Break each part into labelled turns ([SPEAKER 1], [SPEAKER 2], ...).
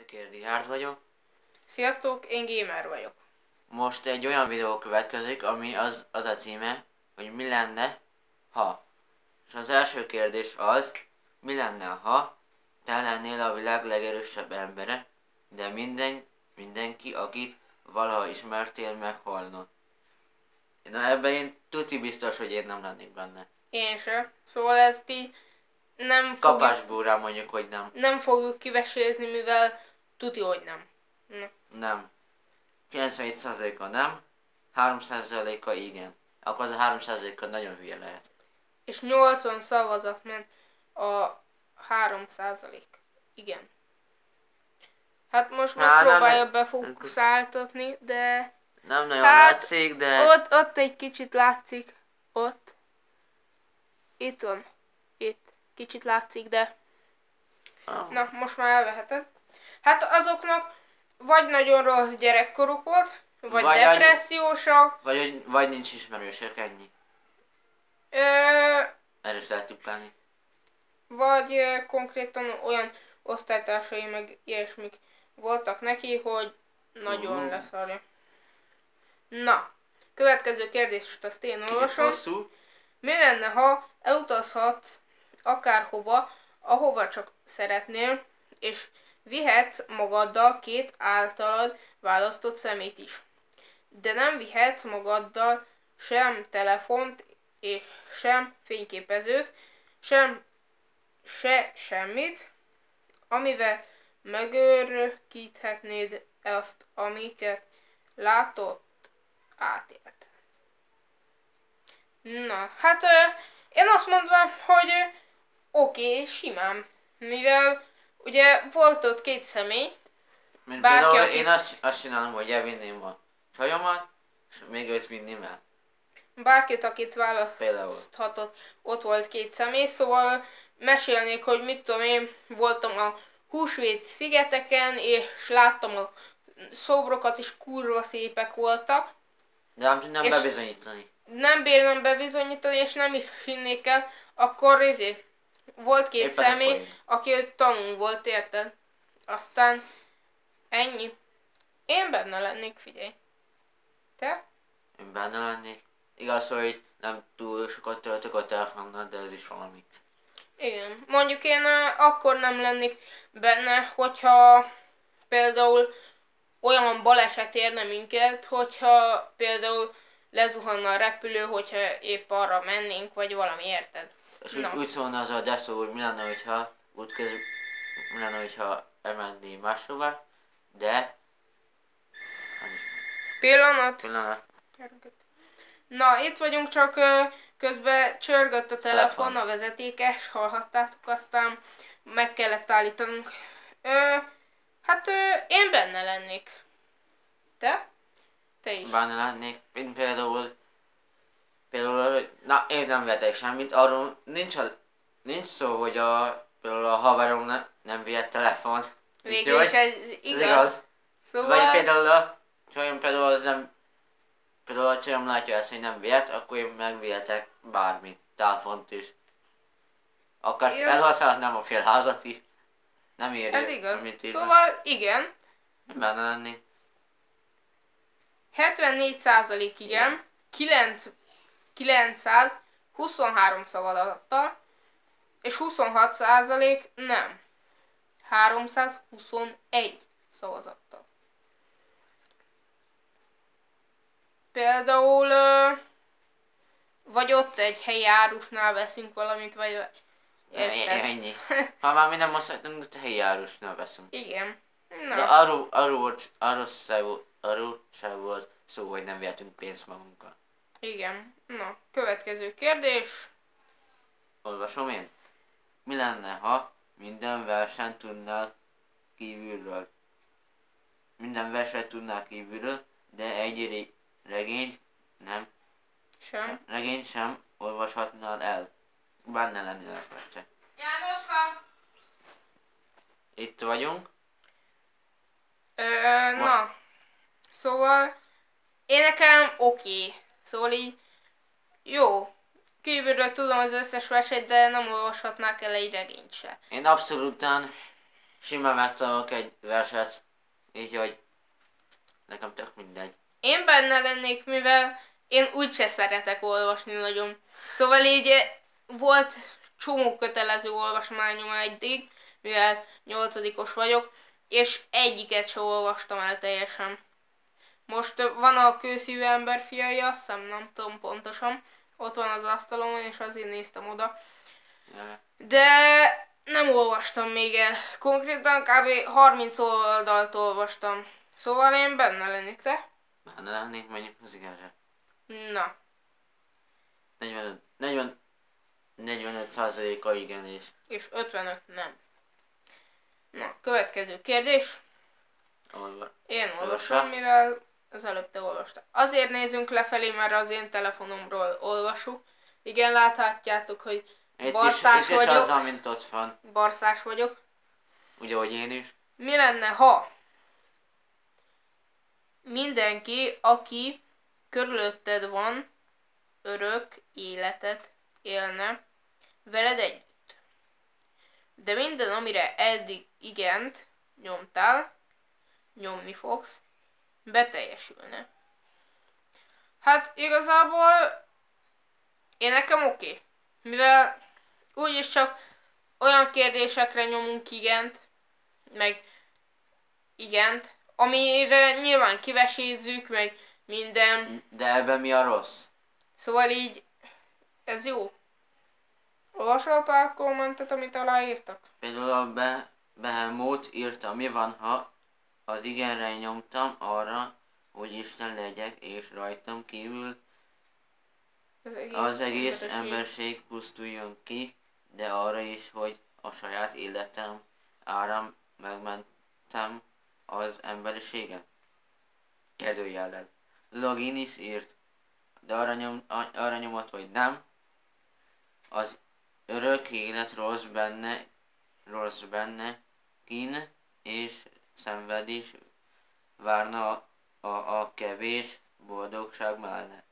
[SPEAKER 1] Sziasztok, én Richard vagyok.
[SPEAKER 2] Sziasztok, én gamer vagyok.
[SPEAKER 1] Most egy olyan videó következik, ami az, az a címe, hogy mi lenne, ha. És az első kérdés az, mi lenne, ha te lennél a világ legerősebb embere, de minden, mindenki, akit valaha ismertél, meghalna. Na ebben én tuti biztos, hogy én nem lennék benne.
[SPEAKER 2] Én se. Szóval ezt így nem fogjuk,
[SPEAKER 1] Kapásbúrá mondjuk, hogy nem.
[SPEAKER 2] nem fogjuk kivesézni, mivel tuti, hogy nem. Na.
[SPEAKER 1] Nem. 97%-a nem, 3%-a igen. Akkor az a 3%-a nagyon hülye lehet.
[SPEAKER 2] És 80 szavazat ment a 3 százalék. Igen. Hát most
[SPEAKER 1] nem,
[SPEAKER 2] megpróbálja
[SPEAKER 1] nem.
[SPEAKER 2] befókuszáltatni, de
[SPEAKER 1] Nem nagyon
[SPEAKER 2] Hát,
[SPEAKER 1] látszik, de...
[SPEAKER 2] ott, ott egy kicsit látszik. Ott. Itt van. Itt. Kicsit látszik, de
[SPEAKER 1] Ah,
[SPEAKER 2] Na, most már elveheted. Hát azoknak vagy nagyon rossz gyerekkoruk volt, vagy,
[SPEAKER 1] Vagy
[SPEAKER 2] vagy depressziósak,
[SPEAKER 1] Vagy, hogy- vagy nincs ismerősök, ennyi.
[SPEAKER 2] ö,
[SPEAKER 1] Erre is lehet tippelni.
[SPEAKER 2] vagy ö, konkrétan olyan osztálytársai meg ilyesmik voltak neki, hogy nagyon
[SPEAKER 1] Mhm.
[SPEAKER 2] leszarja. Na, következő kérdést azt én olvasom.
[SPEAKER 1] hosszú.
[SPEAKER 2] Mi lenne, ha elutazhatsz akárhova, ahova csak szeretnél, és vihetsz magaddal két általad választott szemét is. De nem vihetsz magaddal sem telefont, és sem fényképezőt, sem se semmit, amivel megörökíthetnéd azt, amiket látott, átélt. Na, hát én azt mondom, hogy oké, okay, simán. Mivel ugye volt ott két személy,
[SPEAKER 1] Mint
[SPEAKER 2] Bárki,
[SPEAKER 1] például
[SPEAKER 2] aki-
[SPEAKER 1] én azt, azt csinálom, hogy elvinném a csajomat, és még őt vinném el.
[SPEAKER 2] bárkit, akit választhatott, ott volt két személy, szóval mesélnék, hogy mit tudom én, voltam a húsvét szigeteken, és láttam a szobrokat is kurva szépek voltak.
[SPEAKER 1] De nem,
[SPEAKER 2] És-
[SPEAKER 1] bebizonyítani.
[SPEAKER 2] Nem bírnám bebizonyítani, és nem is hinnék el, akkor izé, volt két
[SPEAKER 1] Éppen
[SPEAKER 2] személy,
[SPEAKER 1] akkor
[SPEAKER 2] aki tanul volt, érted? Aztán ennyi. Én benne lennék, figyelj. Te?
[SPEAKER 1] Én benne lennék. Igaz, hogy nem túl sokat töltök a telefonnal, de ez is valami.
[SPEAKER 2] Igen. Mondjuk én akkor nem lennék benne, hogyha például olyan baleset érne minket, hogyha például lezuhanna a repülő, hogyha épp arra mennénk, vagy valami, érted?
[SPEAKER 1] És úgy, úgy szólna az a Deszó, hogy mi lenne, hogyha útköz, mi lenne, hogyha elmenné máshova, de... Hát,
[SPEAKER 2] Pillanat.
[SPEAKER 1] pillanat.
[SPEAKER 2] Na, itt vagyunk, csak közben csörgött a telefon,
[SPEAKER 1] Telefon.
[SPEAKER 2] a vezetékes, hallhattátok, aztán meg kellett állítanunk. Ö, hát ö, én benne lennék. Te? Te is.
[SPEAKER 1] Benne lennék, mint például... Például, hogy na, én nem vetek semmit, arról nincs, a, nincs szó, hogy a, például a haverom ne, nem vihet telefont.
[SPEAKER 2] Végül is ez
[SPEAKER 1] Ez
[SPEAKER 2] igaz.
[SPEAKER 1] igaz.
[SPEAKER 2] Szóval,
[SPEAKER 1] Vagy például a csajom például az nem... Például a csajom látja ezt, hogy nem vihet, akkor én megvihetek bármit, telefont is. Akár
[SPEAKER 2] Igen.
[SPEAKER 1] elhasználhatnám a fél házat is. Nem éri,
[SPEAKER 2] ez igaz.
[SPEAKER 1] amit írnak.
[SPEAKER 2] Szóval igen,
[SPEAKER 1] Benne lenni.
[SPEAKER 2] 74% igen, 9, 923 szavazattal, és 26% nem. 321 szavazattal. Például, vagy ott egy helyi árusnál veszünk valamit, vagy... Érted?
[SPEAKER 1] Ennyi. Ha már mi nem azt mondtunk, hogy helyi árusnál veszünk.
[SPEAKER 2] Igen.
[SPEAKER 1] De
[SPEAKER 2] Na,
[SPEAKER 1] arról, arról, arról, se volt, arról se volt szó, hogy nem vihetünk pénzt magunkkal.
[SPEAKER 2] igen. Na, következő kérdés.
[SPEAKER 1] Olvasom én. Mi lenne, ha minden versenyt tudnál kívülről? Minden versenyt tudnál kívülről, de egy regényt nem,
[SPEAKER 2] Sem.
[SPEAKER 1] regényt sem olvashatnál el. Benne lennél persze.
[SPEAKER 2] Jánoska!
[SPEAKER 1] Itt vagyunk.
[SPEAKER 2] Ö,
[SPEAKER 1] Most-
[SPEAKER 2] na, szóval én nekem oké. Szóval így jó. Kívülről tudom az összes versenyt, de nem olvashatnák el egy regényt se.
[SPEAKER 1] Én abszolútan simán megtanulok egy verset, így hogy nekem tök mindegy.
[SPEAKER 2] Én benne lennék, mivel én úgyse szeretek olvasni nagyon. Szóval így eh, volt csomó kötelező olvasmányom eddig, mivel nyolcadikos vagyok, és egyiket sem olvastam el teljesen. Most van a kőszívű ember fiai, azt hiszem, nem tudom pontosan. Ott van az asztalon, és azért néztem oda. De nem olvastam még el. Konkrétan kb. 30 oldalt olvastam. Szóval én benne lennék, te?
[SPEAKER 1] Benne lennék mondjuk az igazság.
[SPEAKER 2] Na,
[SPEAKER 1] 45, 40, 45 százaléka igen és
[SPEAKER 2] és 55 nem. Na, következő kérdés.
[SPEAKER 1] olva-
[SPEAKER 2] Én olvasom, mivel az előbb te olvastál. Azért nézünk lefelé, mert az én telefonomról olvasok. Igen, láthatjátok, hogy
[SPEAKER 1] Itt is,
[SPEAKER 2] Barszás
[SPEAKER 1] itt is
[SPEAKER 2] vagyok.
[SPEAKER 1] azzal, mint ott van.
[SPEAKER 2] barszás vagyok.
[SPEAKER 1] Ugye, hogy én is.
[SPEAKER 2] Mi lenne, ha mindenki, aki körülötted van, örök életet élne veled együtt. De minden, amire eddig igent nyomtál, nyomni fogsz, beteljesülne. Hát igazából én nekem oké. Okay. Mivel úgyis csak olyan kérdésekre nyomunk igent, meg igent, amire nyilván kivesézzük, meg minden.
[SPEAKER 1] De ebben mi a rossz?
[SPEAKER 2] Szóval így, ez jó. Olvasol pár kommentet, amit aláírtak?
[SPEAKER 1] Például a Be- Behemoth írta, mi van, ha az igenre nyomtam arra, hogy Isten legyek, és rajtam kívül
[SPEAKER 2] Az egész,
[SPEAKER 1] az egész emberség pusztuljon ki, de arra is, hogy a saját életem áram megmentem az emberiséget. Kérdőjellel. Login is írt, de arra, nyom, arra nyomott, hogy nem. Az örök élet rossz benne, rossz benne, kín és szenvedés várna a, a, a kevés boldogság mellett.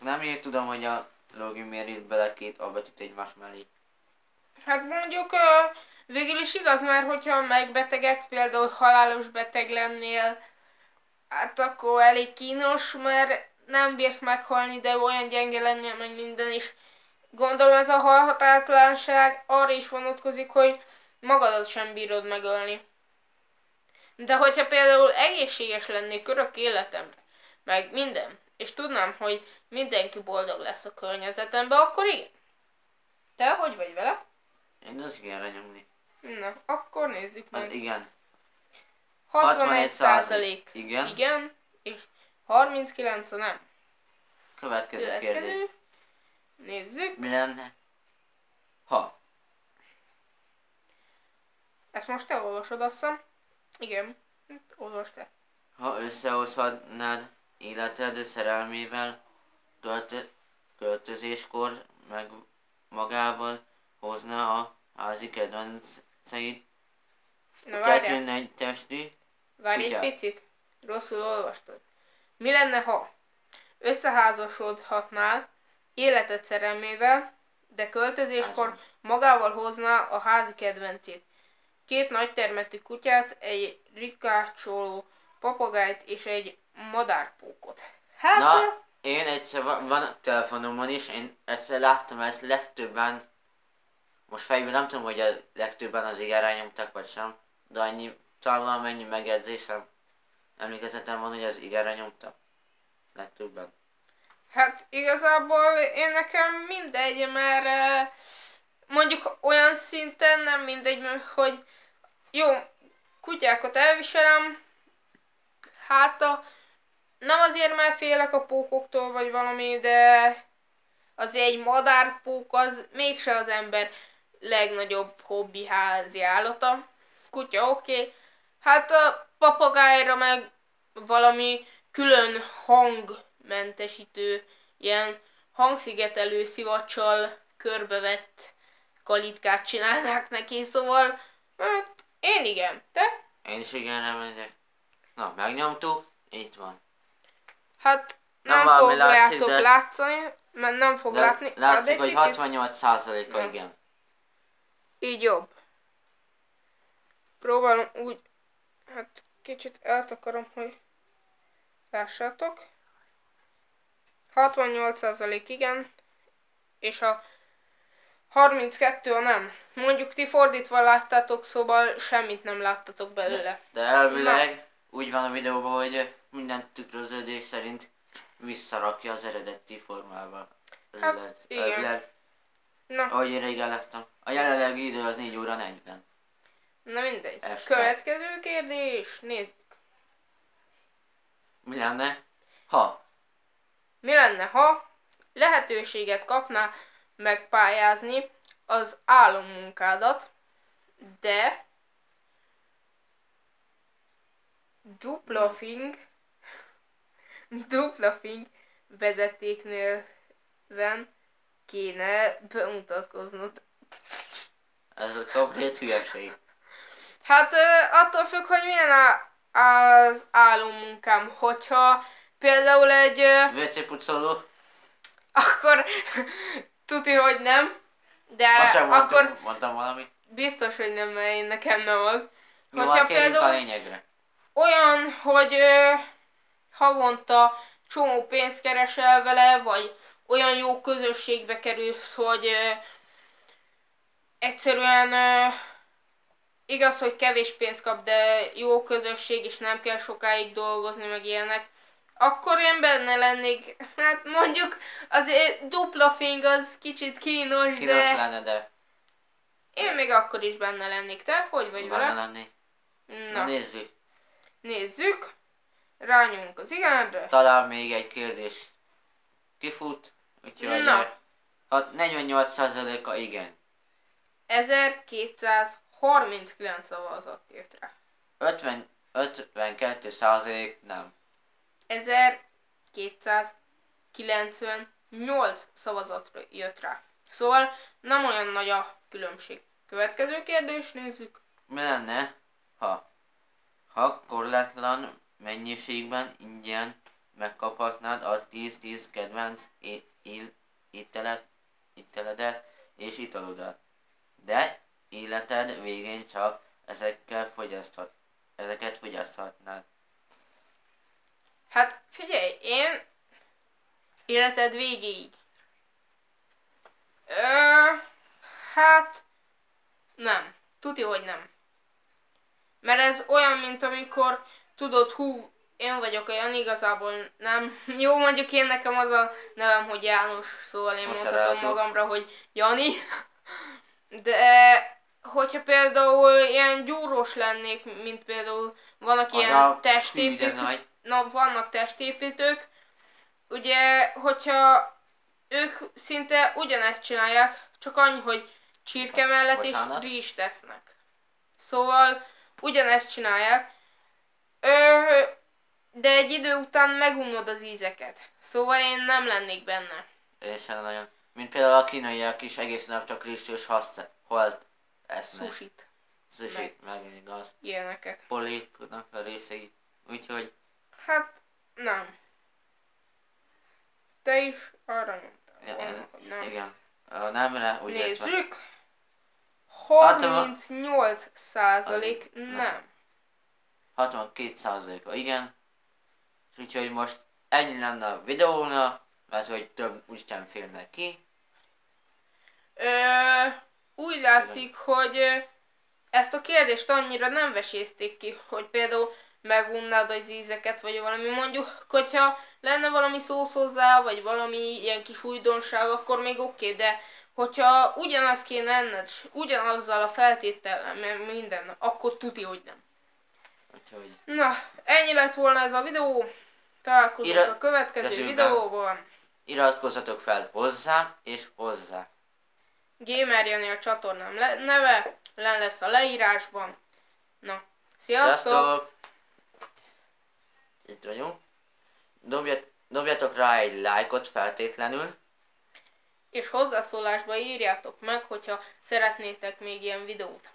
[SPEAKER 1] Nem így tudom, hogy a login miért írt bele két albetűt egymás mellé.
[SPEAKER 2] Hát mondjuk ö, végül is igaz, mert hogyha megbetegedsz, például halálos beteg lennél, hát akkor elég kínos, mert nem bírsz meghalni, de olyan gyenge lennél meg minden is. Gondolom ez a halhatatlanság arra is vonatkozik, hogy magadat sem bírod megölni. De hogyha például egészséges lennék örök életemre, meg minden, és tudnám, hogy mindenki boldog lesz a környezetemben, akkor igen. Te hogy vagy vele?
[SPEAKER 1] Én az igenre nyomni.
[SPEAKER 2] Na, akkor nézzük
[SPEAKER 1] Az
[SPEAKER 2] meg.
[SPEAKER 1] igen.
[SPEAKER 2] 61 százalék.
[SPEAKER 1] Igen.
[SPEAKER 2] Igen, és 39 a nem.
[SPEAKER 1] Következő kérdés.
[SPEAKER 2] Következő. Nézzük.
[SPEAKER 1] Mi lenne, ha
[SPEAKER 2] Ezt most te olvasod, azt hiszem. Igen. Itt Olvasd te.
[SPEAKER 1] Ha összehozhatnád életed szerelmével, költ- költözéskor meg magával hozna a házi kedvenceit,
[SPEAKER 2] Na várjál,
[SPEAKER 1] egy testű,
[SPEAKER 2] várj egy
[SPEAKER 1] kutyát.
[SPEAKER 2] picit. Rosszul olvastad. Mi lenne, ha összeházasodhatnál életed szerelmével, de költözéskor magával hozná a házi kedvencét. Két nagy termetű kutyát, egy rikácsoló papagájt és egy madárpókot. Hát,
[SPEAKER 1] Na, én egyszer van, van a telefonomon is, én egyszer láttam ezt legtöbben, most fejben nem tudom, hogy a legtöbben az igára nyomtak vagy sem, de annyi, talán valamennyi megjegyzésem, emlékezetem van, hogy az igára nyomtak. Legtöbben.
[SPEAKER 2] hát igazából én nekem mindegy, mert eh, mondjuk olyan szinten nem mindegy, hogy jó, kutyákat elviselem, hát a, nem azért, mert félek a pókoktól vagy valami, de azért egy madárpók az mégse az ember legnagyobb hobbi házi állata. Kutya oké, okay. hát a papagájra meg valami külön hangmentesítő, ilyen hangszigetelő szivacsal körbevett kalitkát csinálnák neki, szóval hát, én igen, te?
[SPEAKER 1] Én is igenre megyek. Na, megnyomtuk, itt van.
[SPEAKER 2] Hát
[SPEAKER 1] Nem
[SPEAKER 2] nem, fogjátok
[SPEAKER 1] látszik, de-
[SPEAKER 2] látszani, mert nem fog
[SPEAKER 1] De
[SPEAKER 2] látni.
[SPEAKER 1] Látszik, hogy
[SPEAKER 2] picit
[SPEAKER 1] 68%-a
[SPEAKER 2] Ja.
[SPEAKER 1] igen.
[SPEAKER 2] Így jobb. Próbálom úgy, hát kicsit eltakarom, hogy lássátok. 68% igen, és a 32 a nem. Mondjuk ti fordítva láttátok, szóval semmit nem láttatok belőle.
[SPEAKER 1] De elvileg úgy van a videóban, hogy minden tükröződés szerint visszarakja az eredeti formába.
[SPEAKER 2] Hát, igen.
[SPEAKER 1] elvileg,
[SPEAKER 2] Na,
[SPEAKER 1] ahogy én régen láttam. A jelenlegi idő az 4 óra 40.
[SPEAKER 2] na mindegy.
[SPEAKER 1] Este.
[SPEAKER 2] Következő kérdés, nézzük.
[SPEAKER 1] Mi lenne, ha
[SPEAKER 2] Mi lenne, ha lehetőséget kapná megpályázni az álommunkádat, de dupla fing, dupla fing vezetéknél van kéne bemutatkoznod.
[SPEAKER 1] ez a konkrét hülyeség.
[SPEAKER 2] Hát attól függ, hogy milyen a, az álommunkám. Hogyha például egy
[SPEAKER 1] WC pucoló,
[SPEAKER 2] akkor tuti, hogy nem. De
[SPEAKER 1] azt mondtam,
[SPEAKER 2] akkor
[SPEAKER 1] mondtam valamit.
[SPEAKER 2] biztos, hogy nem, mert én nekem nem az.
[SPEAKER 1] Jó,
[SPEAKER 2] Hogyha
[SPEAKER 1] hát térjünk a
[SPEAKER 2] például
[SPEAKER 1] lényegre.
[SPEAKER 2] olyan, hogy ö, havonta csomó pénzt keresel vele, vagy olyan jó közösségbe kerülsz, hogy ö, egyszerűen ö, igaz, hogy kevés pénzt kap, de jó közösség, és nem kell sokáig dolgozni, meg ilyenek, akkor én benne lennék. Hát mondjuk azért dupla fing az kicsit kínos,
[SPEAKER 1] Kínos
[SPEAKER 2] de
[SPEAKER 1] lenne, de
[SPEAKER 2] én még akkor is benne lennék. Te hogy vagy
[SPEAKER 1] benne
[SPEAKER 2] vele?
[SPEAKER 1] lenni. Na
[SPEAKER 2] Na,
[SPEAKER 1] nézzük.
[SPEAKER 2] nézzük. Rányunk az igenre.
[SPEAKER 1] Talán még egy kérdés kifut. Úgyhogy
[SPEAKER 2] Na.
[SPEAKER 1] eh, hat- 48%-a igen.
[SPEAKER 2] 1239 szavazat jött rá.
[SPEAKER 1] 50, 52% nem.
[SPEAKER 2] 1298 szavazatra jött rá. Szóval nem olyan nagy a különbség. Következő kérdés, nézzük.
[SPEAKER 1] Mi lenne, ha, ha korlátlan mennyiségben ingyen megkaphatnád a 10-10 kedvenc é- ételedet és italodat, de életed végén csak ezekkel fogyaszthat, ezeket fogyaszthatnád.
[SPEAKER 2] Hát figyelj, én életed végéig. Ö, hát nem. Tuti, hogy nem. Mert ez olyan, mint amikor tudod, hú, én vagyok olyan, igazából nem. Jó, mondjuk én nekem az a nevem, hogy János, szóval én
[SPEAKER 1] Most
[SPEAKER 2] mondhatom magamra, hogy Jani. De hogyha például ilyen gyúrós lennék, mint például vannak
[SPEAKER 1] Az
[SPEAKER 2] ilyen
[SPEAKER 1] nagy.
[SPEAKER 2] Na, vannak testépítők, ugye, hogyha ők szinte ugyanezt csinálják, csak annyi, hogy csirke mellett és
[SPEAKER 1] Bocsánat.
[SPEAKER 2] rizs tesznek. Szóval ugyanezt csinálják, Ö, de egy idő után megunod az ízeket. Szóval én nem lennék benne.
[SPEAKER 1] Én sem nagyon. Mint például a kínaiak is egész nap csak rizsős haszt, holt esznek.
[SPEAKER 2] Sushit,
[SPEAKER 1] Sushi, meg igaz.
[SPEAKER 2] ilyeneket.
[SPEAKER 1] Polipnak a részei. Úgyhogy
[SPEAKER 2] Hát, nem. Te is arra nyomtál. Volna, hogy nem.
[SPEAKER 1] igen. A nemre úgy.
[SPEAKER 2] Nézzük.
[SPEAKER 1] Hát,
[SPEAKER 2] 38 százalék
[SPEAKER 1] az-
[SPEAKER 2] nem.
[SPEAKER 1] 62%-a igen. És Úgyhogy most ennyi lenne a videóna, mert hogy több úgysem férnek ki.
[SPEAKER 2] Ö, úgy látszik, hogy ö, ezt a kérdést annyira nem vesézték ki, hogy például megunnád az ízeket, vagy valami. Mondjuk, hogyha lenne valami szósz hozzá, vagy valami ilyen kis újdonság, akkor még oké, okay, de hogyha ugyanazt kéne enned, s ugyanazzal a feltétellel, mert minden, akkor tuti, hogy nem.
[SPEAKER 1] Úgyhogy
[SPEAKER 2] Na, ennyi lett volna ez a videó. Találkozunk
[SPEAKER 1] Ira-
[SPEAKER 2] a következő videóban.
[SPEAKER 1] iratkozzatok fel hozzám és hozzá.
[SPEAKER 2] Gamer Jani a csatornám le- neve, len lesz a leírásban. Na, sziasztok!
[SPEAKER 1] Sziasztok! Itt vagyunk. Dobjat, dobjatok rá egy lájkot feltétlenül.
[SPEAKER 2] És hozzászólásba írjátok meg, hogyha szeretnétek még ilyen videót.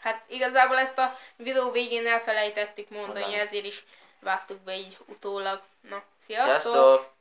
[SPEAKER 2] Hát igazából ezt a videó végén elfelejtettük mondani,
[SPEAKER 1] Mondani.
[SPEAKER 2] ezért is vágtuk be így utólag. Na, sziasztok!
[SPEAKER 1] Sziasztok!